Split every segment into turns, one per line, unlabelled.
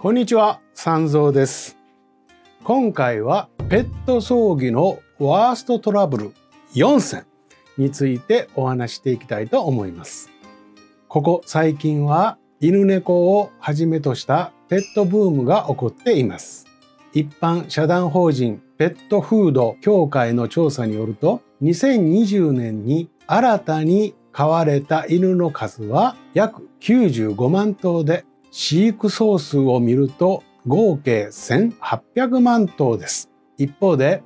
こんにちは、三蔵です。今回はペット葬儀のワーストトラブル4選についてお話していきたいと思います。ここ最近は犬猫をはじめとしたペットブームが起こっています。一般社団法人ペットフード協会の調査によると2020年に新たに飼われた犬の数は約95万頭で飼育総数を見ると合計1800万頭です。一方で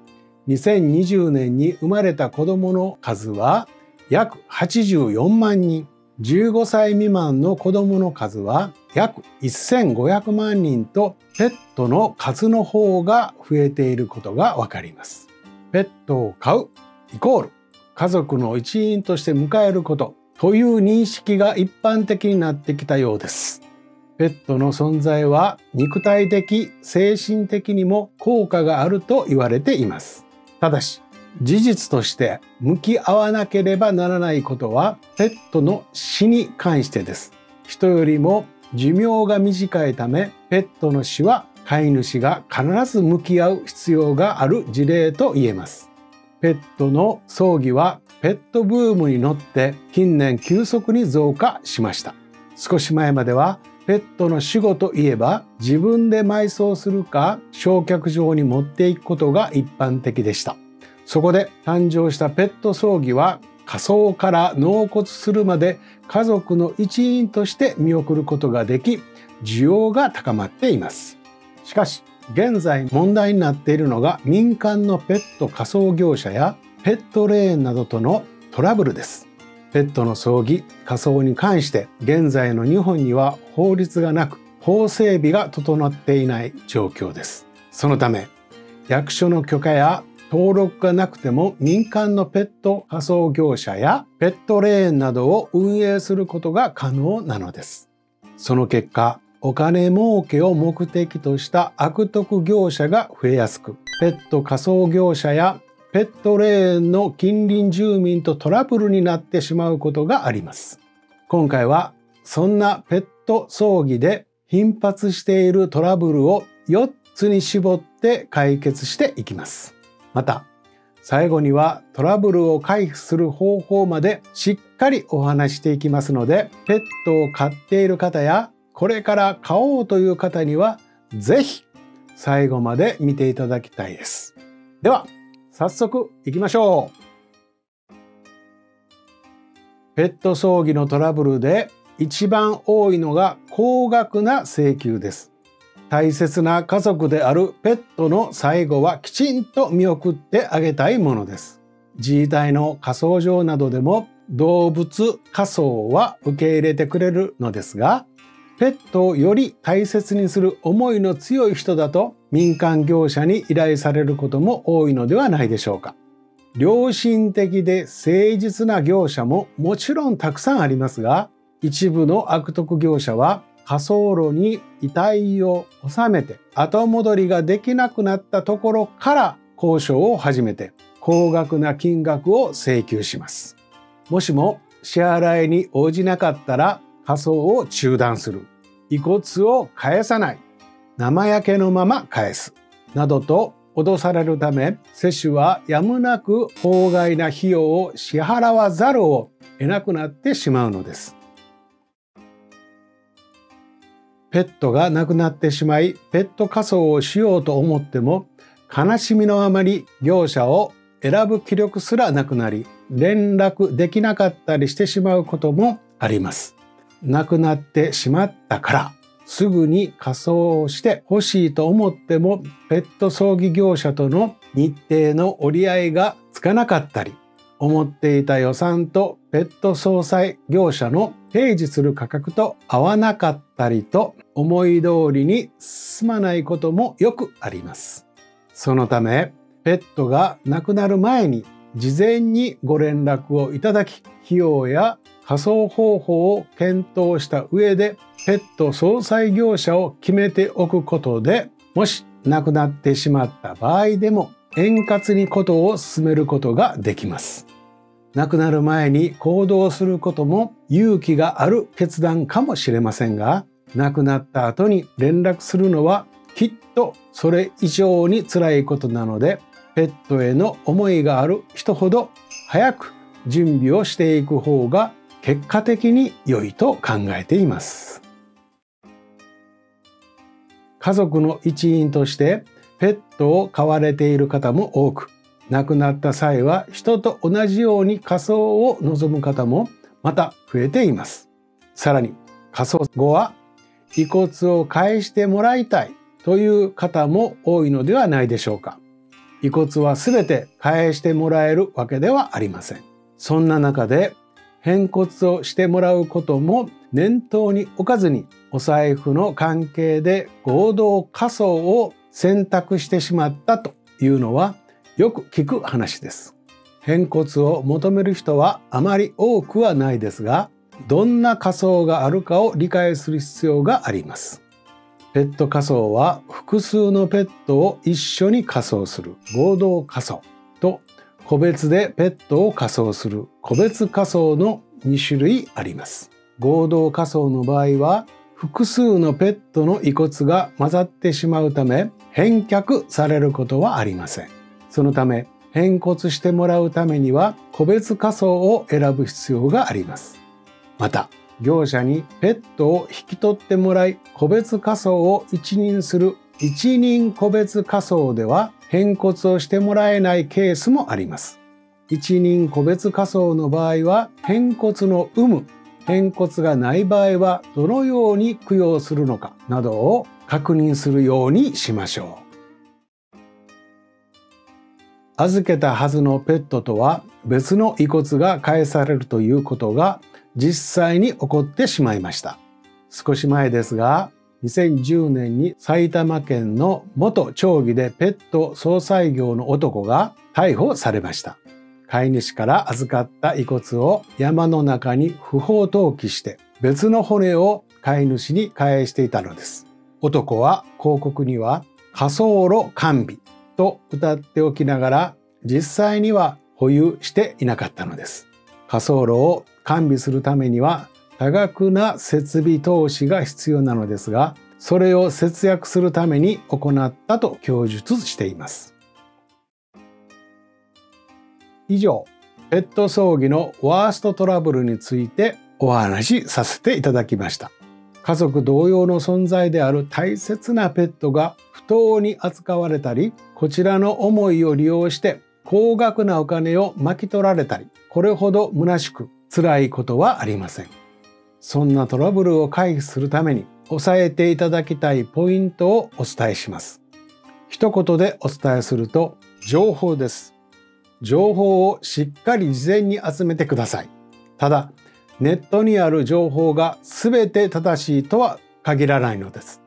2020年に生まれた子供の数は約84万人。15歳未満の子供の数は約1500万人とペットの数の方が増えていることがわかります。ペットを飼うイコール家族の一員として迎えることという認識が一般的になってきたようです。ペットの存在は肉体的、精神的にも効果があると言われています。ただし、事実として向き合わなければならないことはペットの死に関してです。人よりも寿命が短いためペットの死は飼い主が必ず向き合う必要がある事例と言えます。ペットの葬儀はペットブームに乗って近年急速に増加しました。少し前まではペットの死後といえば自分で埋葬するか焼却場に持っていくことが一般的でした。そこで誕生したペット葬儀は火葬から納骨するまで家族の一員として見送ることができ需要が高まっています。しかし現在問題になっているのが民間のペット火葬業者やペットレーンなどとのトラブルです。ペットの葬儀、火葬に関して現在の日本には法律がなく法整備が整っていない状況です。そのため役所の許可や登録がなくても民間のペット火葬業者やペットレーンなどを運営することが可能なのです。その結果、お金儲けを目的とした悪徳業者が増えやすく、ペット火葬業者やペットレーンの近隣住民とトラブルになってしまうことがあります。今回はそんなペット葬儀で頻発しているトラブルを4つに絞って解決していきます。また最後にはトラブルを回避する方法までしっかりお話していきますのでペットを飼っている方やこれから飼おうという方にはぜひ最後まで見ていただきたいです。では早速行きましょう。ペット葬儀のトラブルで一番多いのが高額な請求です。大切な家族であるペットの最後はきちんと見送ってあげたいものです。自治体の火葬場などでも動物火葬は受け入れてくれるのですが、ペットをより大切にする思いの強い人だと民間業者に依頼されることも多いのではないでしょうか。良心的で誠実な業者ももちろんたくさんありますが、一部の悪徳業者は火葬炉に遺体を収めて後戻りができなくなったところから交渉を始めて高額な金額を請求します。もしも支払いに応じなかったら火葬を中断する。遺骨を返さない。生焼けのまま返す。などと脅されるため、接種はやむなく法外な費用を支払わざるを得なくなってしまうのです。ペットが亡くなってしまい、ペット火葬をしようと思っても、悲しみのあまり業者を選ぶ気力すらなくなり、連絡できなかったりしてしまうこともあります。亡くなってしまったから、すぐに火葬をして欲しいと思っても、ペット葬儀業者との日程の折り合いがつかなかったり、思っていた予算とペット葬祭業者の提示する価格と合わなかったりと思い通りに進まないこともよくあります。そのため、ペットが亡くなる前に事前にご連絡をいただき、費用や仮想方法を検討した上で、ペット葬祭業者を決めておくことで、もし亡くなってしまった場合でも円滑にことを進めることができます。亡くなる前に行動することも勇気がある決断かもしれませんが、亡くなった後に連絡するのはきっとそれ以上に辛いことなのでペットへの思いがある人ほど早く準備をしていく方が結果的に良いと考えています。家族の一員としてペットを飼われている方も多く亡くなった際は人と同じように仮装を望む方もまた増えています。さらに仮装後は遺骨を返してもらいたいという方も多いのではないでしょうか。遺骨は全て返してもらえるわけではありません。そんな中で返骨をしてもらうことも念頭に置かずにお財布の関係で合同仮装を選択してしまったというのはよく聞く話です。返骨を求める人はあまり多くはないですがどんな仮装があるかを理解する必要があります。ペット仮装は複数のペットを一緒に仮装する合同仮装。個別でペットを仮装する個別仮装の2種類あります。合同仮装の場合は複数のペットの遺骨が混ざってしまうため返却されることはありません。そのため返骨してもらうためには個別仮装を選ぶ必要があります。また業者にペットを引き取ってもらい個別仮装を一任する一任個別仮装では返骨をしてもらえないケースもあります。一任個別仮装の場合は返骨の有無返骨がない場合はどのように供養するのかなどを確認するようにしましょう。預けたはずのペットとは別の遺骨が返されるということが実際に起こってしまいました。少し前ですが2010年に埼玉県の元町議でペット総裁業の男が逮捕されました。飼い主から預かった遺骨を山の中に不法投棄して別の骨を飼い主に返していたのです。男は広告には火葬炉完備と歌っておきながら実際には保有していなかったのです。火葬炉を完備するためには多額な設備投資が必要なのですがそれを節約するために行ったと供述しています。以上ペット葬儀のワーストトラブルについてお話しさせていただきました。家族同様の存在である大切なペットが不当に扱われたりこちらの思いを利用して高額なお金を巻き取られたりこれほど虚しく辛いことはありません。そんなトラブルを回避するために押さえていただきたいポイントをお伝えします。一言でお伝えすると情報です。情報をしっかり事前に集めてください。ただ、ネットにある情報が全て正しいとは限らないのです。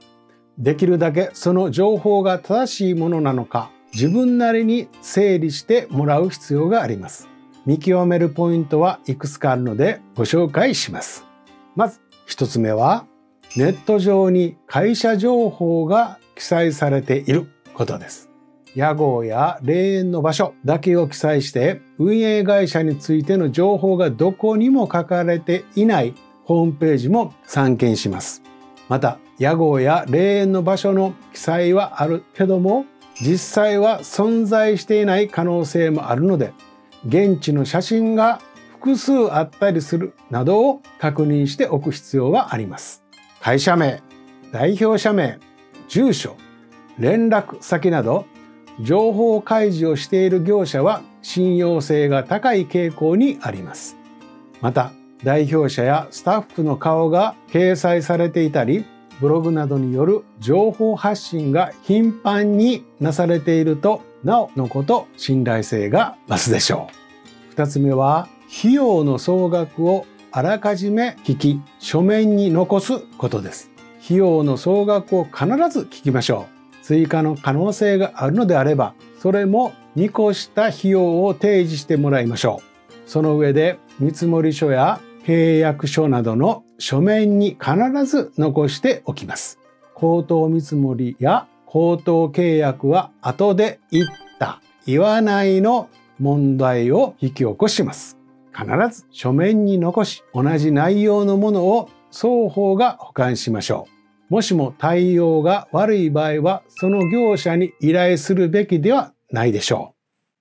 できるだけその情報が正しいものなのか自分なりに整理してもらう必要があります。見極めるポイントはいくつかあるのでご紹介します。まず一つ目はネット上に会社情報が記載されていることです。屋号や霊園の場所だけを記載して運営会社についての情報がどこにも書かれていないホームページも散見します。また屋号や霊園の場所の記載はあるけども実際は存在していない可能性もあるので現地の写真が複数あったりするなどを確認しておく必要はあります。会社名、代表者名、住所、連絡先など情報開示をしている業者は信用性が高い傾向にあります。また、代表者やスタッフの顔が掲載されていたり、ブログなどによる情報発信が頻繁になされていると、なおのこと信頼性が増すでしょう。二つ目は、費用の総額をあらかじめ聞き書面に残すことです。費用の総額を必ず聞きましょう。追加の可能性があるのであればそれも見越した費用を提示してもらいましょう。その上で見積書や契約書などの書面に必ず残しておきます。口頭見積もりや口頭契約は後で言った言わないの問題を引き起こします。必ず書面に残し同じ内容のものを双方が保管しましょうもしも対応が悪い場合はその業者に依頼するべきではないでしょ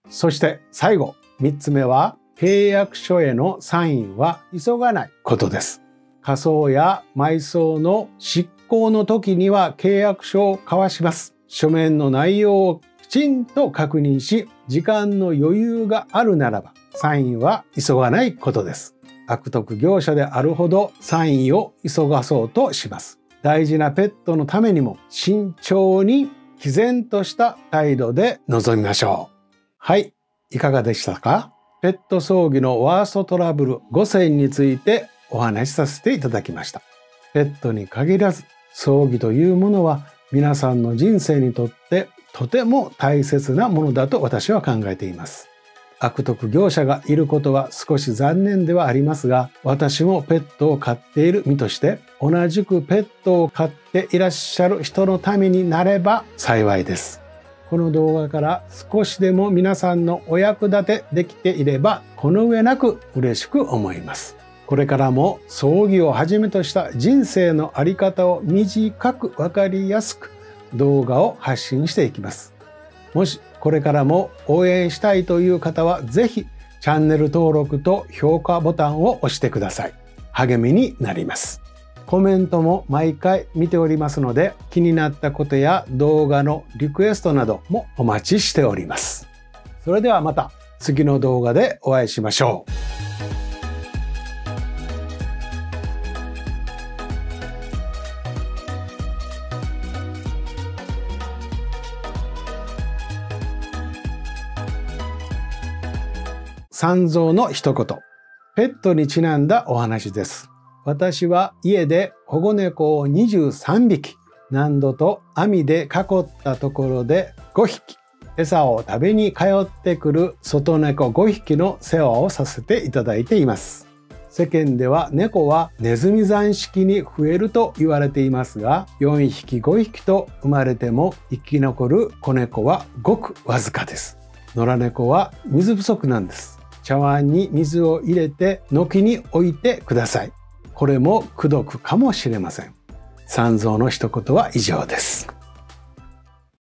う。そして最後、3つ目は契約書へのサインは急がないことです。仮想や埋葬の執行の時には契約書を交わします。書面の内容をきちんと確認し、時間の余裕があるならば、サインは急がないことです。悪徳業者であるほどサインを急がそうとします。大事なペットのためにも慎重に毅然とした態度で臨みましょう。はい、いかがでしたか？ペット葬儀のワーストトラブル5選についてお話しさせていただきました。ペットに限らず葬儀というものは皆さんの人生にとってとても大切なものだと私は考えています。悪徳業者がいることは少し残念ではありますが、私もペットを飼っている身として、同じくペットを飼っていらっしゃる人のためになれば幸いです。この動画から少しでも皆さんのお役立てできていれば、この上なく嬉しく思います。これからも葬儀をはじめとした人生のあり方を短くわかりやすく動画を発信していきます。もしこれからも応援したいという方はぜひチャンネル登録と評価ボタンを押してください。励みになります。コメントも毎回見ておりますので気になったことや動画のリクエストなどもお待ちしております。それではまた次の動画でお会いしましょう。三蔵の一言。ペットにちなんだお話です。私は家で保護猫を23匹、何度と網で囲ったところで5匹、餌を食べに通ってくる外猫5匹の世話をさせていただいています。世間では猫はネズミ山式に増えると言われていますが4匹5匹と生まれても生き残る子猫はごくわずかです野良猫は水不足なんです茶碗に水を入れて軒に置いてください。これもくどくかもしれません。三蔵の一言は以上です。